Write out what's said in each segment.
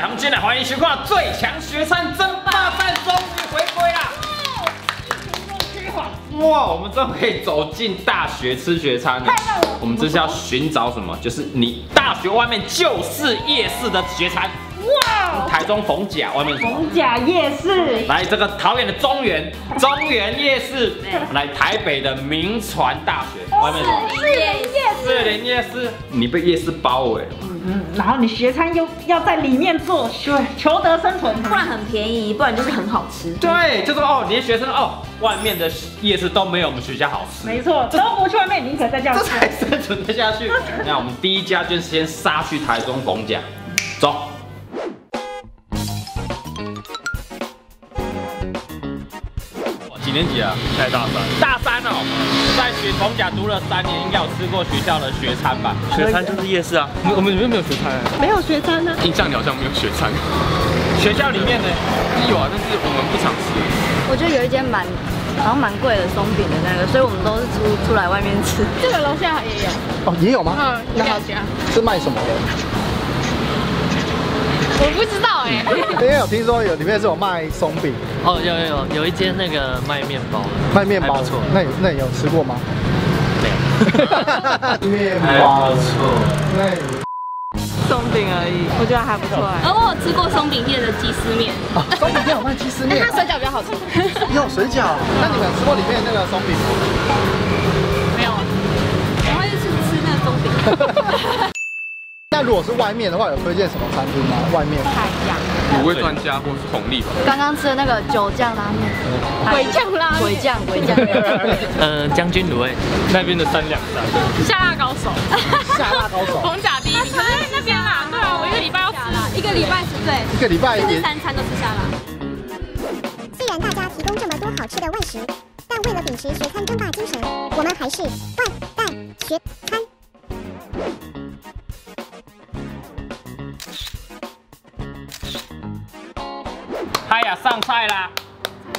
彩虹进来，欢迎学霸最强学餐争霸战终于回归啦！哇，我们终于可以走进大学吃学餐了。我们这是要寻找什么？就是你大学外面就是夜市的学餐。哇！台中逢甲外面逢甲夜市，来这个桃园的中原 中原夜市，来台北的名传大学外面是什么士林夜士市。林夜市，你被夜市包围了。嗯，然后你学餐又要在里面做，求求得生存。不然很便宜，不然就是很好吃。对，就是哦，你的学生哦，外面的夜市都没有我们学校好吃，没错，都不去外面，宁可在家这吃。才生存得下去。那我们第一家就是先杀去台中逢甲，走。几年级啊？在大三，大三哦，在学逢甲读了三年，应该有吃过学校的学餐吧？学餐就是夜市啊。我们里面没有学餐，没有学餐呢？印象里好像没有学餐。学校里面呢？有啊，但是我们不常吃。我觉得有一间蛮好像蛮贵的松饼的那个，所以我们都是出出来外面吃。这个楼下也有，哦，也有吗？嗯，那它两家，是卖什么的？我不知道哎、因为有听说有里面是有卖松饼、哦，有有有有一间那个卖面包的，卖面包错，那有那有吃过吗？没有，面包，不错。那松饼而已，我觉得还不错哎。而我有吃过松饼店的鸡丝面，啊，松饼店有卖鸡丝面它，水饺比较好吃。有水饺。那你们有吃过里面那个松饼吗？没有，我会去吃那个松饼。那如果是外面的话，有推荐什么餐厅吗？外面。太酱卤味专家或是红利吧。刚刚吃的那个酒酱拉面，鬼酱拉面。鬼酱鬼酱，呃，将军卤味。那边的三两三，下辣高手，下辣高手，红甲第一名。可是那边啦，对啊，我一个礼拜要吃，一个礼拜吃对，一个礼拜三餐都吃下辣。虽然大家提供这么多好吃的外食，但为了秉持学餐争霸精神，我们还是外带学餐。上菜啦！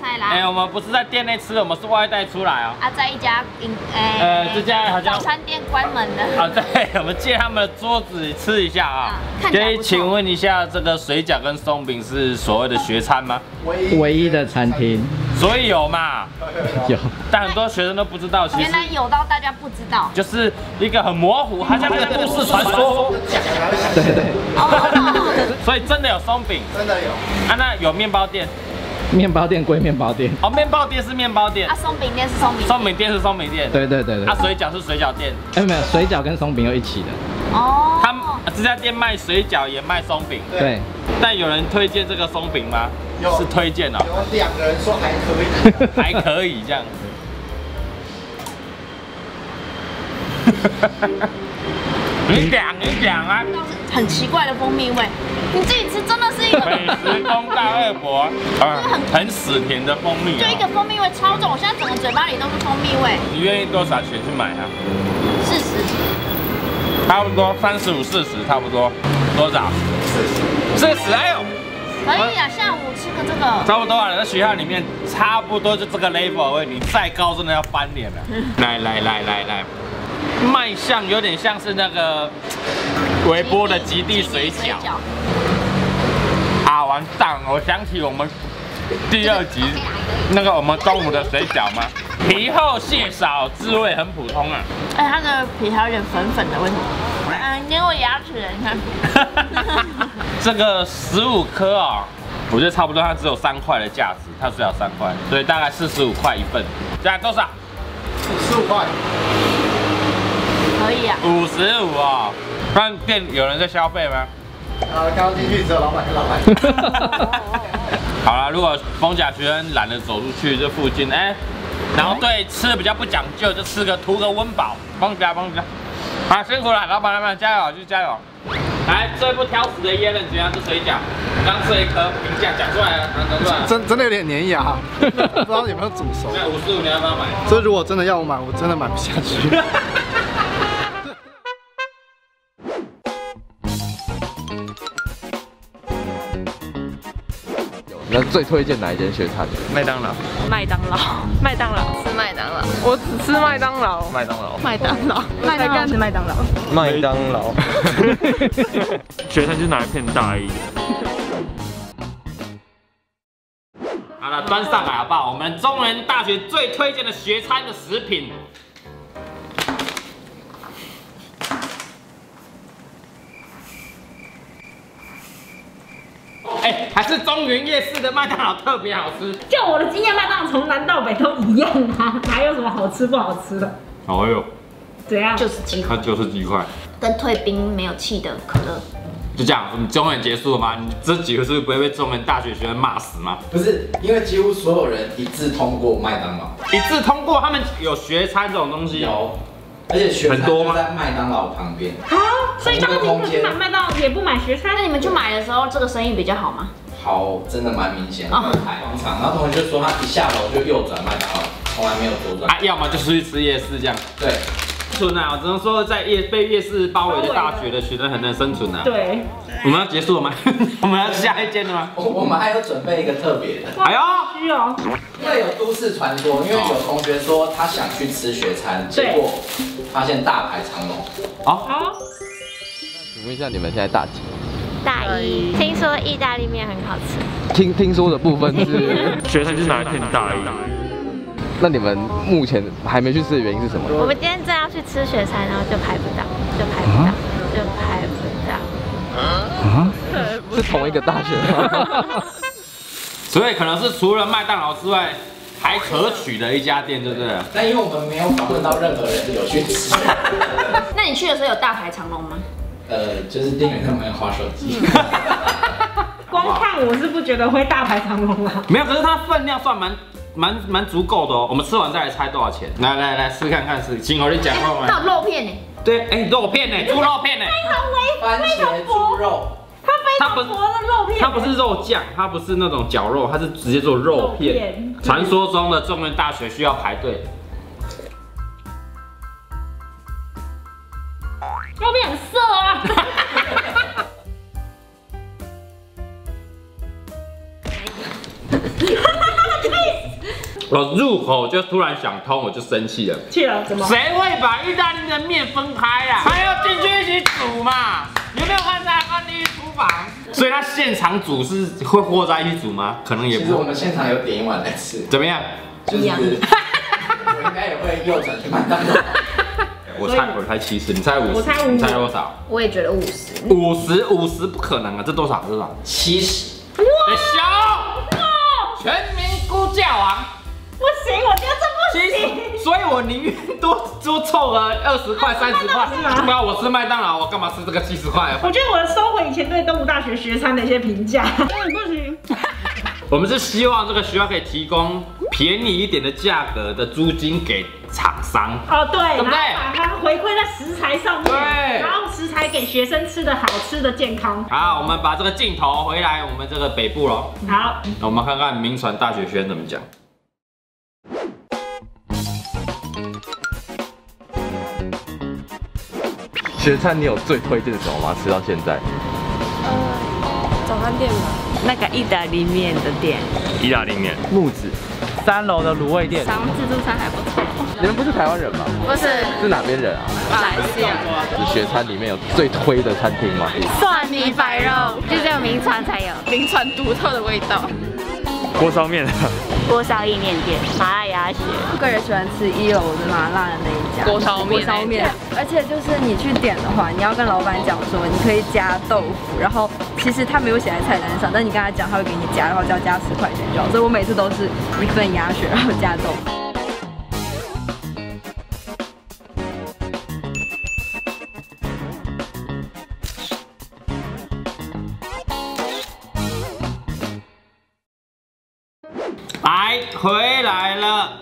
菜哎、啦，我们不是在店内吃，我们是外带出来哦。啊，在一家饮哎，呃这家好像早餐店关门的。啊，对，我们借他们的桌子吃一下啊啊。可以请问一下，这个水饺跟松饼是所谓的学餐吗？唯一的餐厅所以有嘛？有，但很多学生都不知道，其实原来有到大家不知道。就是一个很模糊，好像那个都市传说。对对，所以真的有松饼真的有。啊？那有面包店面包店归面包店，哦，面包店是面包店啊，，松饼店是松饼店。松饼店是松饼店，对对对对，啊，水饺是水饺店。哎没有，水饺跟松饼又一起的，哦。他们这家店卖水饺也卖松饼，对，但有人推荐这个松饼吗？有是推荐哦，有两个人说还可以，还可以这样子。你讲你讲啊，很奇怪的蜂蜜味，你自己吃真的是一个，美食公大二伯啊，很死甜的蜂蜜就一啊。个蜂蜜味超重，我现在整个嘴巴里都是蜂蜜味，你愿意多少钱去买啊？四十。差不多三十五、四十，差不多多少？四十。四十哎呦，可以啊，下午吃个这个。差不多啊，在学校里面差不多就这个 level 味，你再高真的要翻脸了。来来来来来，卖相有点像是那个微波的极地水饺。啊，完蛋！我想起我们第二集那个我们中午的水饺吗？皮厚馅少，滋味很普通啊。哎，它的皮还有点粉粉的，为什么？嗯，因为我牙齿，你看。这个十五颗啊，我觉得差不多，它只有三块的价值，它只有三块，所以大概四十五块一份。这样多少？十五块。可以啊。五十五哦。那店有人在消费吗？呃，刚刚进去只有老板跟老板。好了，如果逢甲学生懒得走出去这附近，哎、然后对吃的比较不讲究，就吃个图个温饱，风甲风甲。好，辛苦了，老板老板，加油，就加油。来，最不挑食的椰人怎样吃水饺？刚吃了一颗，评价讲出来了，讲出来了。真真的有点粘牙，不知道有没有煮熟。那五十五你要不要买？这如果真的要我买，我真的买不下去。那最推荐哪一间雪餐？麦当劳。麦当劳。麦当劳。吃麦当劳。我只吃麦当劳。麦当劳。麦当劳。麦当劳。吃麦当劳。麦当劳。学餐就拿一片大一点。好了，端上来好不好？我们中原大学最推荐的学餐的食品。哎、还是中原夜市的麦当劳特别好吃。就我的经验，麦当劳从南到北都一样啊，哪有什么好吃不好吃的？哦呦，怎样？就是鸡块它就是鸡块。跟退冰没有气的可乐。就这样，你中原结束了吗？你这几个是不是被中原大学学生骂死吗？不是，因为几乎所有人一致通过麦当劳，一致通过，他们有学餐这种东西。有，而且学多吗就在麦当劳旁边。好，所以当你不去买麦当劳，也不买学餐那，你们去买的时候，这个生意比较好吗？好，真的蛮明显的，哦排广场。然后同学就说他一下楼就右转麦当劳，从来没有左转。啊，要么就是去吃夜市这样。对，存啊，我只能说在夜被夜市包围的大学的学生很难生存啊。对，我们要结束了吗？我们要下一间了吗？我我们还有准备一个特别的，哎呦，需要，因为有都市传说，因为有同学说他想去吃学餐，结果发现大排长龙。好，好，请问一下，你们现在大几？大一，听说意大利面很好吃。听听说的部分是，学生就是拿来骗大一。那你们目前还没去吃的原因是什么？我们今天正要去吃雪菜，然后就排不到，就排不到，就排不到。是同一个大学吗？所以可能是除了麦当劳之外，还可取的一家店，对不对？但因为我们没有访问到任何人有去吃，那你去的时候有大排长龙吗？呃，就是店员他们划手机。光看我是不觉得会大排长龙啊。没有，可是它分量算蛮蛮蛮足够的哦。我们吃完再来猜多少钱。来来来，试看看是，请我你讲话它吗？有肉片呢。对，哎，肉片呢，猪肉片呢。番茄猪肉，它非它不常薄的肉片，它不是肉酱，它不是那种绞肉，它是直接做肉肉片片。传说中的中原大学需要排队。肉片很色啊。我入口就突然想通，我就生气了。气了怎么？谁会把意大利的面分开啊？还要进去一起煮嘛？有没有看《在安利厨房》？所以他现场煮是会和在一起煮吗？可能也其实我不。们现场有点一碗来吃，怎么样？就是我应该也会右转去麦当劳。我猜我猜七十，你猜五十，我猜五你猜多少？我也觉得五十。五十五十不可能啊！这多少？多少？七十，哇小，全民估价王。不行，我觉得这其。实，所以我宁愿多多凑个二十块、三十块。不然我吃麦当劳，我干嘛吃这个七十块？我觉得我的收回以前对东吴大学学餐的一些评价，不行。我们是希望这个学校可以提供便宜一点的价格的租金给厂商。哦，对，对不对然后把它回馈在食材上面，对然后食材给学生吃的好吃的健康。好，我们把这个镜头回来我们这个北部喽。好，我们看看名传大学学生怎么讲。学餐你有最推荐什么吗？吃到现在？早餐店吧，那个意大利面的店，意大利面，木子，三楼的卤味店，商自助餐还不错。你们不是台湾人吗？不是是哪边人啊？马来西亚，你学餐里面有最推的餐厅吗？蒜泥白肉就只有名传才有，名传独特的味道。锅烧面，锅烧意面店、麻辣鸭血。我个人喜欢吃一楼的麻辣的那一家锅烧面锅烧面，而且就是你去点的话，你要跟老板讲说你可以加豆腐，然后其实他没有写在菜单上，但你跟他讲他会给你加，然后只要加十块钱就好。所以我每次都是一份鸭血，然后加豆腐。回来了，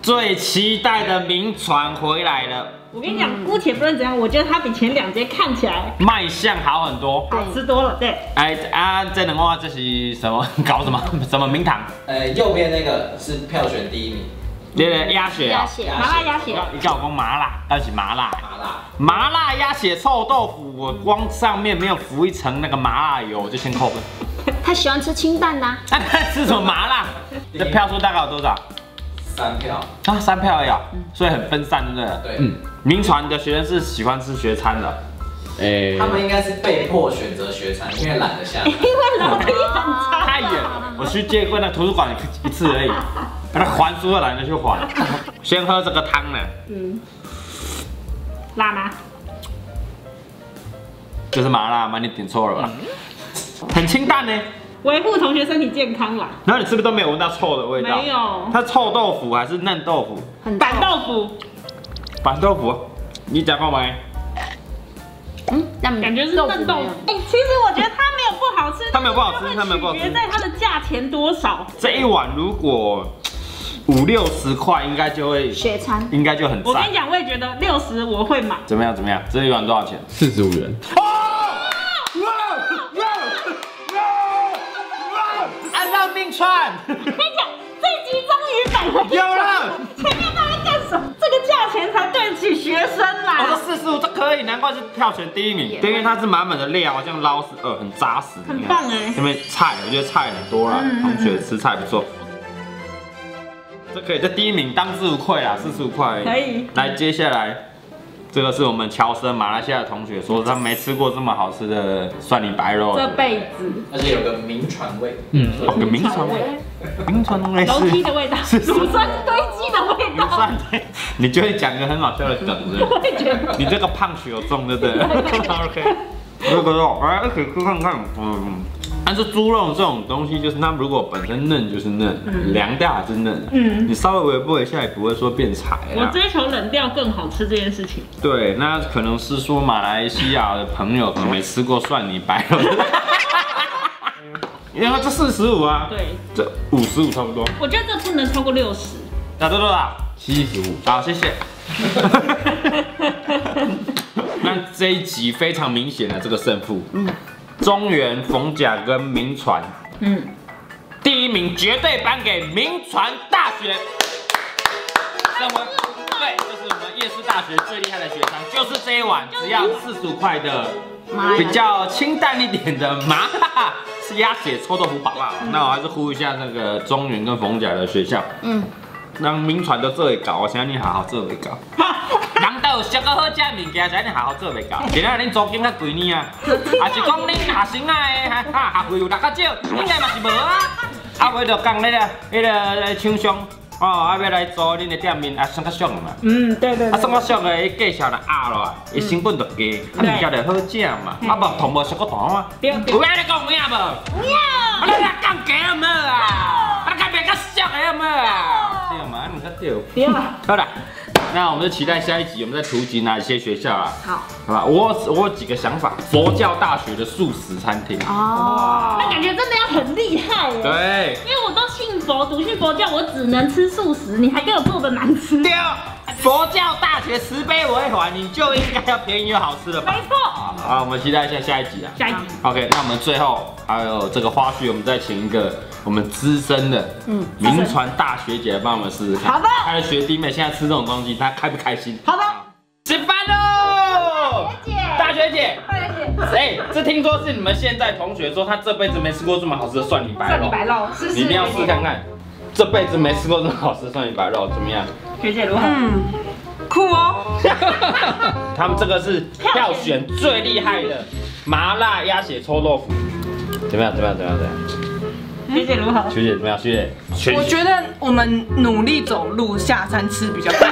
最期待的名船回来了，我跟你讲，姑且不论怎样，我觉得它比前两间看起来卖相好很多。好吃多了。对，哎啊，这能话这是什么？搞什么？什么名堂？呃，右边那个是票选第一名，对对，鸭血啊，血麻辣鸭血，你叫我讲麻辣，但是麻辣。麻辣。麻辣鸭血臭豆腐，我光上面没有浮一层那个麻辣油，我就先扣分。他喜欢吃清淡的、啊。那他吃什么麻辣？这票数大概有多少？三票，啊，三票而已啊，所以很分散，对不对？对，嗯，民传的学生是喜欢吃学餐的，哎他们应该是被迫选择学餐，因为懒得下来。因为楼梯很差。太远了，我去借过那图书馆一次而已，还书又懒得去还。先喝这个汤呢，嗯，辣吗？就是麻辣吗？你点错了吧？很清淡呢。维护同学身体健康啦。然后你是不是都没有闻到臭的味道？没有它臭豆腐还是嫩豆腐？板豆腐，板豆腐，你讲过没？嗯，但感觉是嫩豆腐。哎，其实我觉得它没有不好吃，它没有不好吃它没有不好吃取决在它的价钱多少。这一碗如果五六十块，应该就会学餐，应该就很赞。我跟你。讲，我也觉得六十我会买。怎么样？怎么样？这一碗多少钱？四十五元。哇哇哇，按照命串，我跟你讲，这一集终于返回有了。前面他在干什么？这个价钱才对得起学生啦我说。四十五，这可以，难怪是票选第一名，对因为它是满满的料，好像捞死，呃，很扎实。很棒哎这边菜，我觉得菜很多啦，嗯同学吃菜不错。这可以，这第一名当之无愧啦，四十五块而已。可以。来，接下来这个是我们侨生马来西亚的同学说他没吃过这么好吃的蒜泥白肉，这辈子。而且有个名传味，嗯，有个名传味，名传味楼梯的味道，是是乳酸堆积的味道。乳蒜对，你就会讲一个很好笑的梗，是不我也觉得？你这个胖曲有中，对不对？OK，这个肉，哎，可以去看看，嗯。但是猪肉这种东西，就是它如果本身嫩就是嫩，凉掉还是嫩，嗯你稍微微波一下也不会说变柴啊。我追求冷掉更好吃这件事情。对，那可能是说马来西亚的朋友可能没吃过蒜泥白肉，因为这四十五啊，对，这五十五差不多。我觉得这不能超过六十。打多多少？七十五，好，谢谢。那这一集非常明显的这个胜负，中原、逢甲跟民传，嗯，第一名绝对颁给民传大学。认为对，就是我们夜市大学最厉害的学生，就是这一碗只要四十五块的，比较清淡一点的麻辣是鸭血臭豆腐堡啦。那我还是呼吁一下那个中原跟逢甲的学校，嗯，让民传都这里搞，我想你好好这里搞。食个好食的物件，才恁好好做袂到。今仔恁租金较贵呢啊，还 是讲恁学生啊的哈哈学费有六较少，应该嘛是无啊。啊，尾就讲那个那个厂商哦，啊要来租恁的店面啊，算较俗嘛。嗯，对对啊，算较俗的，伊介绍来压落来，伊成本就低，啊物件就好食嘛。啊无同无食个大啊。对对有安尼讲有影无？不啊，要。你来讲假啊无啊？啊，甲别较俗的好无啊？对嘛，你较对。不要。好了，那我们就期待下一集，我们再图集哪一些学校啊？好，好吧，我我有几个想法，佛教大学的素食餐厅。哦，那感觉真的要很厉害耶。对，因为我都信佛，笃信佛教，我只能吃素食，你还给我做的难吃。对哦，佛教大学慈悲为怀，你就应该要便宜又好吃的吧没？错。好，我们期待一下下一集啊。下一集。OK，那我们最后还有这个花絮，我们再请一个我们资深的，嗯，名传大学姐来帮我们试试看。好的她的学弟妹现在吃这种东西，她开不开心？好的。吃饭喽！姐大学姐，大学姐，哎，这听说是你们现在同学说他这辈子没吃过这么好吃的蒜泥白肉蒜泥，白肉，试试。你一定要试看看。这辈子没吃过这么好吃的蒜泥白肉，怎么样？学姐如何？嗯，酷哦。他们这个是票选最厉害的麻辣鸭血臭豆腐，怎么样？怎么样？怎么样？怎么样？学姐如何？学姐怎么样？学姐，学我觉得我们努力走路下山吃比较快。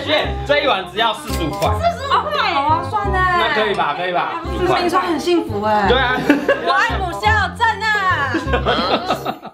学姐这一碗只要四十五块，四十五块好划算呢。那可以吧？可以吧？民传很幸福哎。对啊，我爱母校，赞啊！